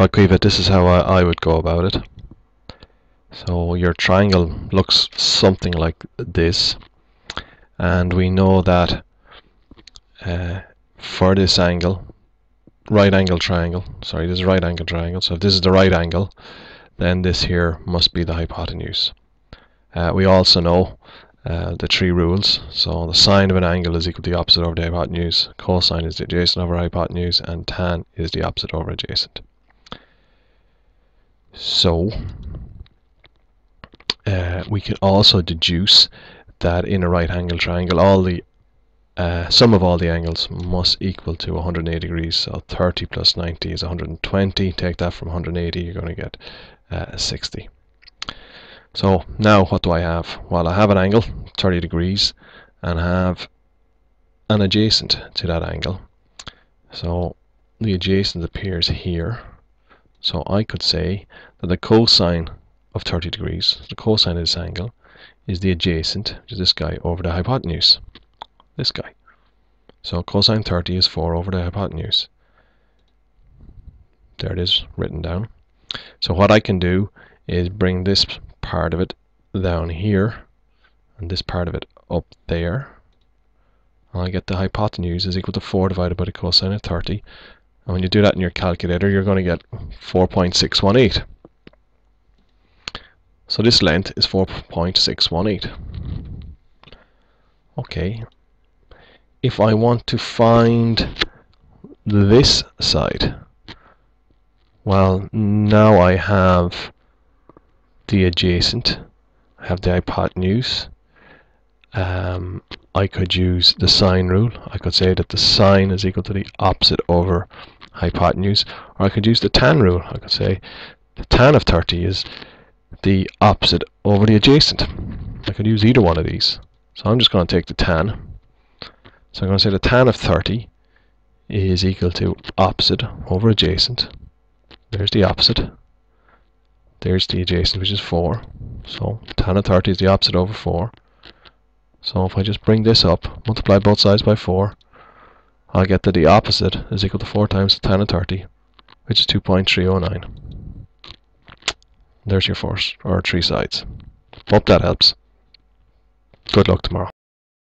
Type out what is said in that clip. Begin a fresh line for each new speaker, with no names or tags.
Well, Caoimhe, this is how I, I would go about it. So your triangle looks something like this. And we know that uh, for this angle, right angle triangle, sorry, this is right angle triangle. So if this is the right angle, then this here must be the hypotenuse. Uh, we also know uh, the three rules. So the sine of an angle is equal to the opposite over the hypotenuse, cosine is the adjacent over hypotenuse, and tan is the opposite over adjacent. So uh, we can also deduce that in a right angle triangle all the uh, sum of all the angles must equal to 180 degrees. So 30 plus 90 is 120 take that from 180 you're going to get uh, 60 so now what do I have? Well I have an angle 30 degrees and I have an adjacent to that angle. So the adjacent appears here so I could say that the cosine of 30 degrees, the cosine of this angle, is the adjacent, which is this guy, over the hypotenuse. This guy. So cosine 30 is 4 over the hypotenuse. There it is, written down. So what I can do is bring this part of it down here, and this part of it up there. And I get the hypotenuse is equal to 4 divided by the cosine of 30. And when you do that in your calculator, you're going to get 4.618. So this length is 4.618. Okay. If I want to find this side, well, now I have the adjacent, I have the hypotenuse. Um, I could use the sine rule. I could say that the sine is equal to the opposite over hypotenuse. Or I could use the tan rule. I could say the tan of 30 is the opposite over the adjacent. I could use either one of these. So I'm just going to take the tan. So I'm going to say the tan of 30 is equal to opposite over adjacent. There's the opposite. There's the adjacent, which is 4. So tan of 30 is the opposite over 4. So if I just bring this up, multiply both sides by 4, I'll get that the opposite is equal to 4 times tan of 30, which is 2.309. There's your force, or three sides. Hope that helps. Good luck tomorrow.